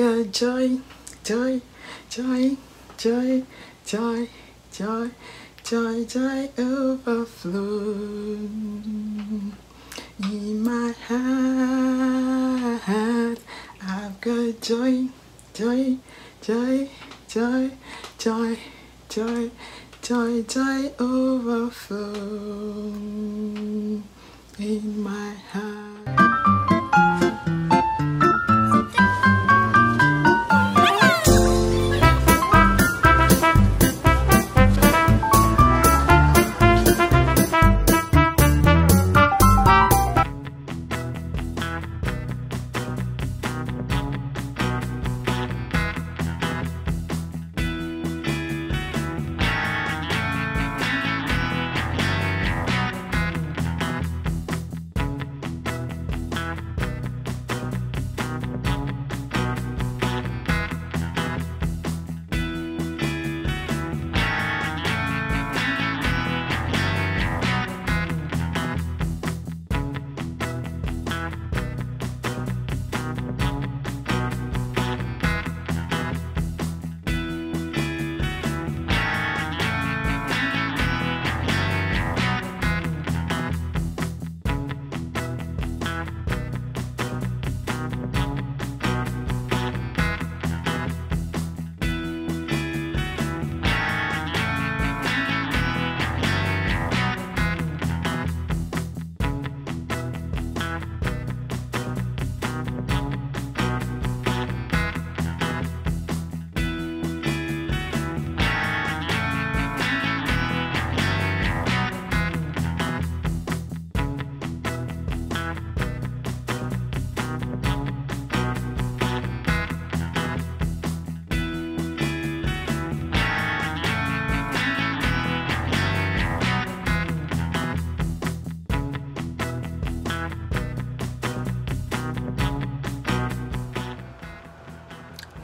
got joy, joy, joy, joy, joy, joy, joy, joy overflow in my heart. I've got joy, joy, joy, joy, joy, joy, joy, joy overflow in my heart.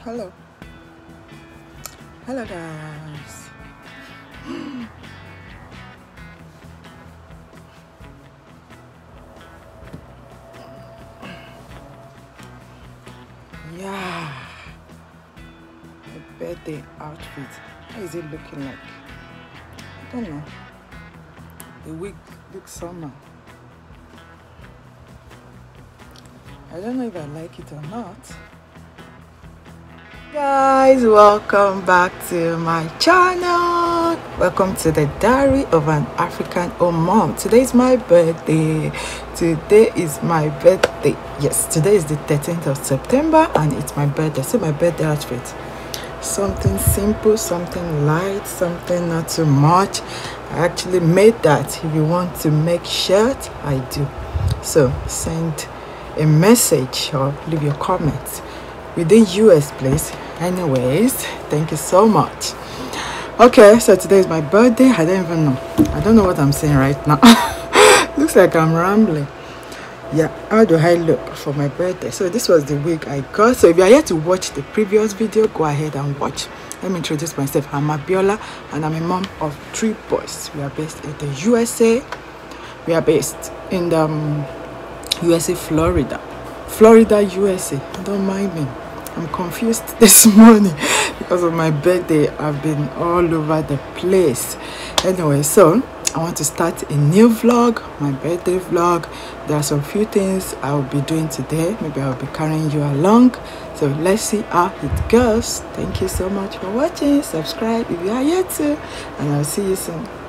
Hello. Hello, guys. Yeah. My birthday outfit. How is it looking like? I don't know. The wig looks summer. I don't know if I like it or not guys welcome back to my channel. Welcome to the diary of an african home mom. Today is my birthday. Today is my birthday. Yes today is the 13th of september and it's my birthday. So my birthday outfit. Something simple something light something not too much. I actually made that. If you want to make shirt i do. So send a message or leave your comments within us please anyways thank you so much. Okay so today is my birthday. I don't even know. I don't know what i'm saying right now. Looks like i'm rambling. Yeah how do i look for my birthday? So this was the wig i got. So if you are here to watch the previous video go ahead and watch. Let me introduce myself. I'm abiola and i'm a mom of three boys. We are based in the usa we are based in the um, usa florida. Florida usa don't mind me I'm confused this morning because of my birthday. I've been all over the place. Anyway, so I want to start a new vlog, my birthday vlog. There are some few things I'll be doing today. Maybe I'll be carrying you along. So let's see how it goes. Thank you so much for watching. Subscribe if you are yet to, and I'll see you soon.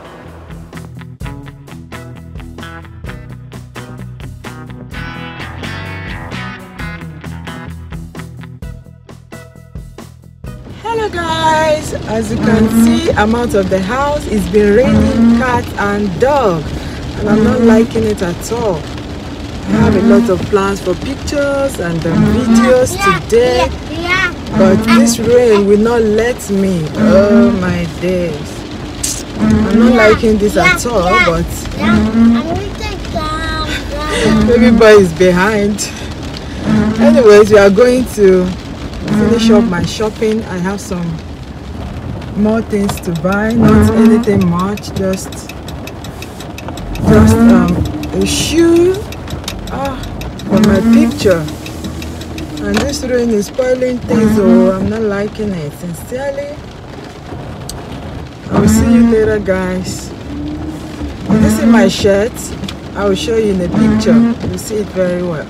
As you can see i'm out of the house it's been raining cat and dog and i'm not liking it at all. I have a lot of plans for pictures and um, videos today but this rain will not let me. Oh my days. I'm not liking this at all but boy is behind. Anyways we are going to finish up my shopping. I have some more things to buy not anything much just just um a shoe ah for my mm-hmm. picture And this rain is spoiling things, so mm-hmm. I'm not liking it. Sincerely, I will see you mm-hmm. later, guys. This is my shirt. I will show you in a picture. You see it very well.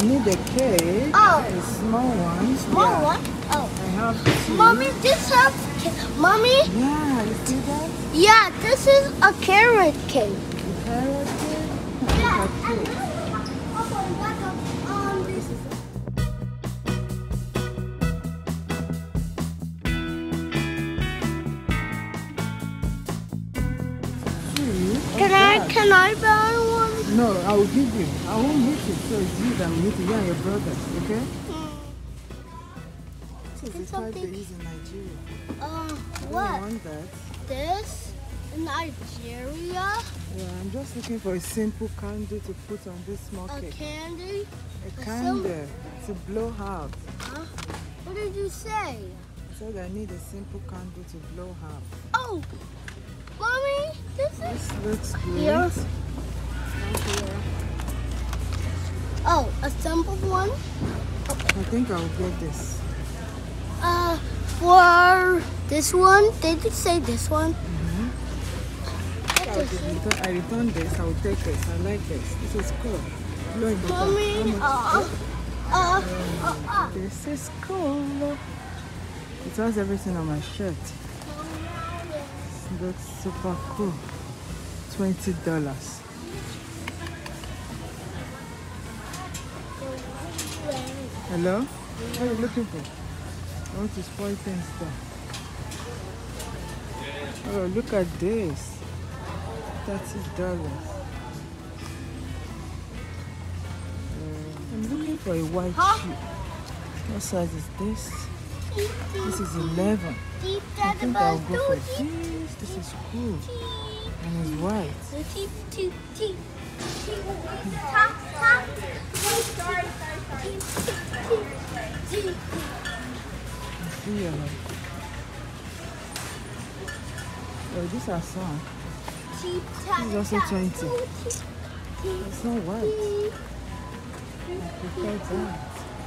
I need a cake. Oh. A small one. Small Yeah. one? Oh. I have two. Mommy, this has, mommy, Yeah, you see that? yeah, this is a carrot cake. The carrot cake. Yeah. cake. This is Two. Can I, can I buy? No, I will give you. I won't eat it, so it's you that will eat it. You and your brother, okay? This is the type something- they use in Nigeria. Uh, what? This? In Nigeria? Yeah, I'm just looking for a simple candle to put on this small A cake. A candy? A a candle to blow out. Huh? What did you say? I said I need a simple candle to blow out. Oh, mommy, this is This looks good. Here here. Oh, a sample one? Oh. I think I'll get this. Uh, for this one, they did say this one. Mm -hmm. I, return, this, I will take this, I like this. This is cool. Mommy, uh, uh, uh, uh, This is cool. It has everything on my shirt. That's super cool. $20. Hello? What are you looking for? I want to spoil things there. Oh, look at this. Thirty dollars. Uh, I'm looking for a white Huh? shoe. What size is this? This is 11. I think I'll go for this. This is cool. And it's white. Sorry, sorry, sorry. Ya. Oh, these are some. Deep, top, This is also 20. Deep, deep, It's not white.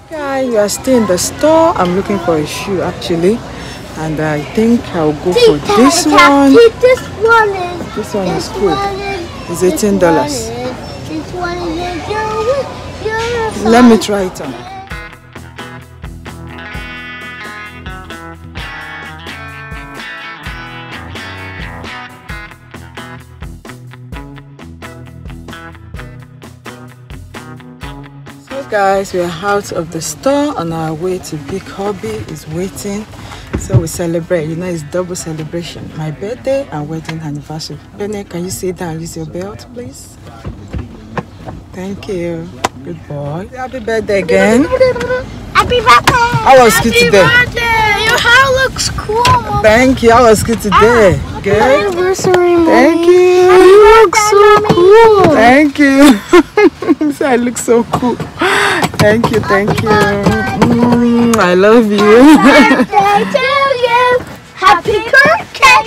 Guys, we are still in the store. I'm looking for a shoe actually. And I think I'll go for this one. This one is. This one is this cool. It's $18. one is- This one is Let me try it on. So guys, we are out of the store on our way to Big Hobby is waiting. So we celebrate, you know, it's double celebration. My birthday and wedding anniversary. Bene, can you sit down use your belt, please? Thank you. Good boy. Happy birthday again. Happy birthday! How was it today? birthday! Your hair looks cool, Mom. Thank you. How was it today? Good. Anniversary, Mom. Thank you. You look so cool. Thank you. so I look so cool. Thank you. Thank you. Mm, I love you. Happy Birthday to you. Happy birthday,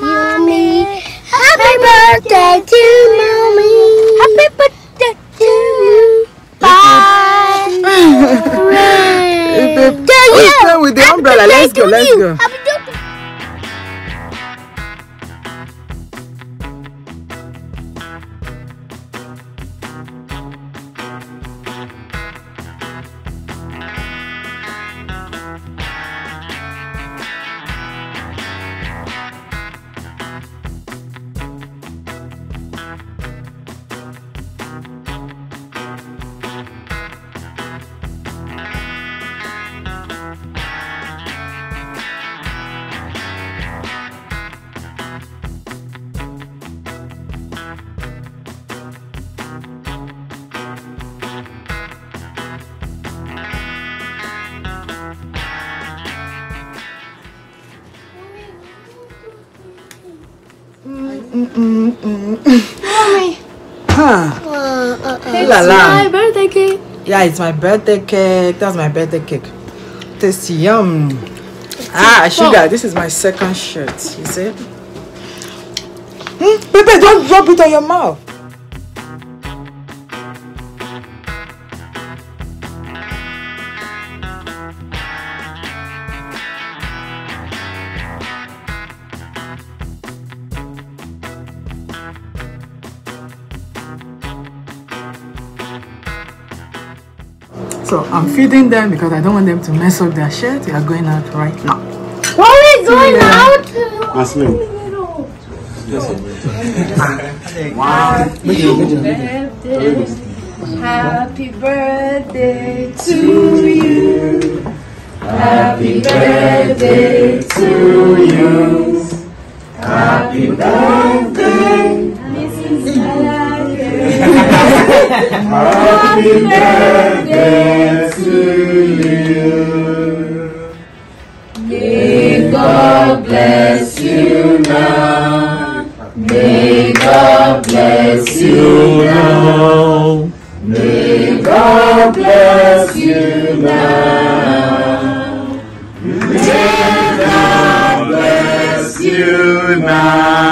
mommy. Happy birthday to mommy. Happy birthday to you. Bye. Hey, babe, To you. who's playing with the umbrella? Let's go. Let's go. Mommy. Huh. Uh, uh, uh. La la. birthday cake. Yeah, it's my birthday cake. That's my birthday cake. Tasty yum. Ah, sugar. This is my second shirt. You see? Hmm? Baby, don't drop it on your mouth. Feeding them because I don't want them to mess up their shirt. They are going out right now. Why are we going out? Muslim. Happy birthday to you. Happy birthday to you. Happy birthday. Happy birthday to you. May God bless you now. May God bless you now. May God bless you now. May God bless you now.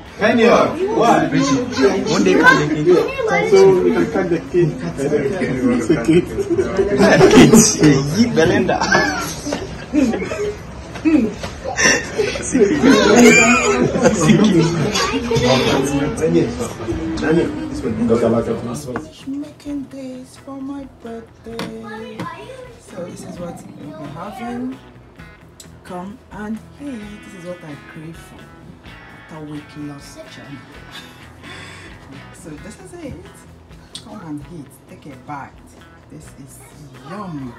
Kenya, what? One day cut the cake. So we can cut the cake. It's a cake. Kids. Yi Belinda. making this for my birthday. So this is what we'll be having. Come and eat. This is what I crave for after waking up channel. So this is it. Come and eat. Take a bite. This is yum.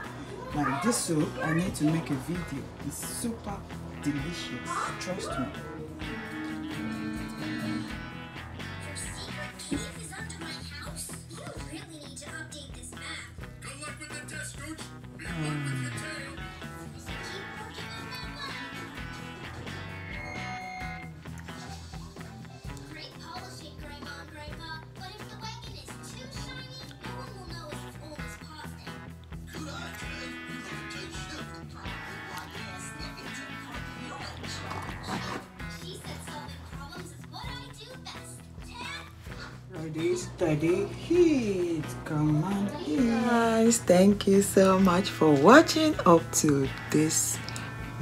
Like this soup, I need to make a video. It's super delicious. Trust me. Ready, steady, hit. Come on, guys. Thank you so much for watching up to this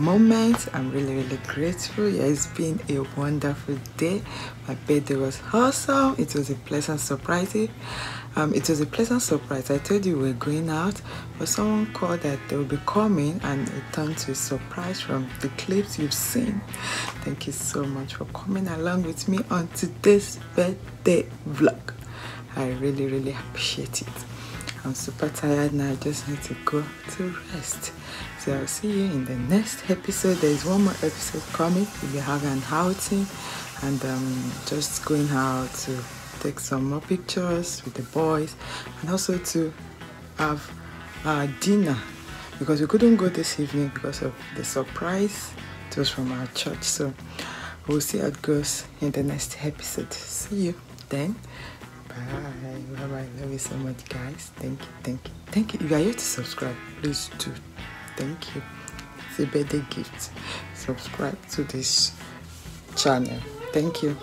moment. I'm really, really grateful. Yeah, it's been a wonderful day. My birthday was awesome. It was a pleasant surprise. Um, it was a pleasant surprise. I told you we're going out, but someone called that they will be coming, and it turned to a surprise from the clips you've seen. Thank you so much for coming along with me on today's birthday vlog. I really, really appreciate it. I'm super tired now. I just need to go to rest. So I'll see you in the next episode. There is one more episode coming. We'll be having an outing and um, just going out to take some more pictures with the boys and also to have uh, dinner because we couldn't go this evening because of the surprise. It was from our church. So we'll see how it goes in the next episode. See you then. Bye. Bye bye. Love you so much, guys. Thank you. Thank you. Thank you. If you are here to subscribe, please do. Thank you. It's a birthday gift. Subscribe to this channel. Thank you.